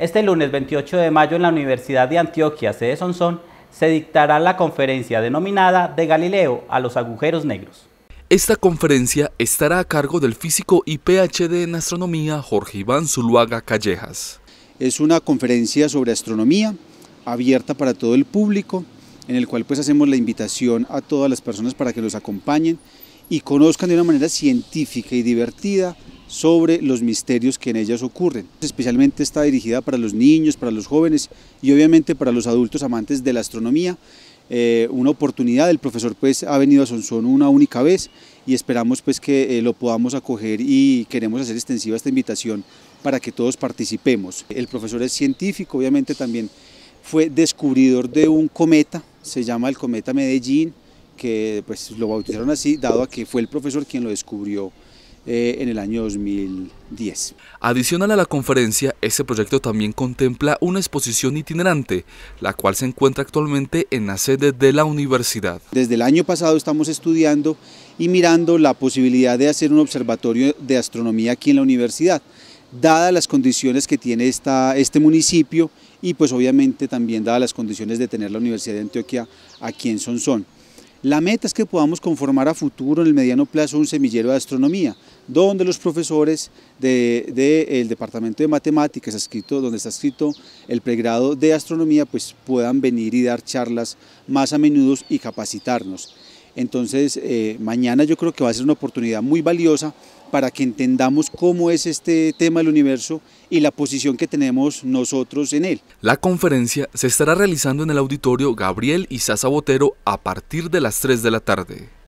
Este lunes 28 de mayo en la Universidad de Antioquia, sede Sonsón, se dictará la conferencia denominada De Galileo a los agujeros negros. Esta conferencia estará a cargo del físico y PhD en astronomía Jorge Iván Zuluaga Callejas. Es una conferencia sobre astronomía abierta para todo el público, en el cual pues hacemos la invitación a todas las personas para que los acompañen y conozcan de una manera científica y divertida sobre los misterios que en ellas ocurren. Especialmente está dirigida para los niños, para los jóvenes y obviamente para los adultos amantes de la astronomía. Eh, una oportunidad, el profesor pues ha venido a Sonsón una única vez y esperamos pues que eh, lo podamos acoger y queremos hacer extensiva esta invitación para que todos participemos. El profesor es científico, obviamente también fue descubridor de un cometa, se llama el cometa Medellín, que pues lo bautizaron así, dado a que fue el profesor quien lo descubrió eh, en el año 2010. Adicional a la conferencia, este proyecto también contempla una exposición itinerante, la cual se encuentra actualmente en la sede de la universidad. Desde el año pasado estamos estudiando y mirando la posibilidad de hacer un observatorio de astronomía aquí en la universidad, dadas las condiciones que tiene esta, este municipio y pues obviamente también dadas las condiciones de tener la Universidad de Antioquia aquí en Sonsón. La meta es que podamos conformar a futuro en el mediano plazo un semillero de astronomía, donde los profesores del Departamento de Matemáticas, escrito, donde está escrito el pregrado de astronomía, pues puedan venir y dar charlas más a menudo y capacitarnos. Entonces, eh, mañana yo creo que va a ser una oportunidad muy valiosa para que entendamos cómo es este tema del universo y la posición que tenemos nosotros en él. La conferencia se estará realizando en el auditorio Gabriel Izaza Botero a partir de las 3 de la tarde.